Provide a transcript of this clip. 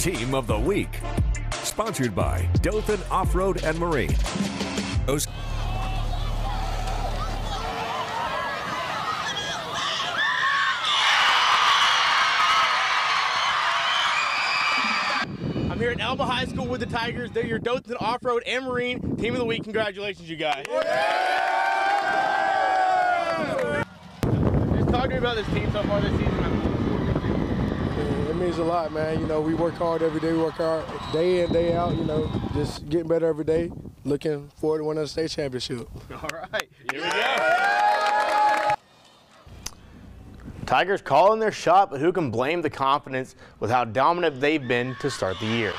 Team of the Week. Sponsored by Dothan Off-Road and Marine. Those I'm here at Elba High School with the Tigers. They're your Dothan Off-Road and Marine Team of the Week. Congratulations, you guys. Just talk to me about this team so far this season. It means a lot, man. You know, we work hard every day. We work hard day in, day out. You know, just getting better every day. Looking forward to winning the state championship. All right, here we go. Tigers calling their shot, but who can blame the confidence with how dominant they've been to start the year?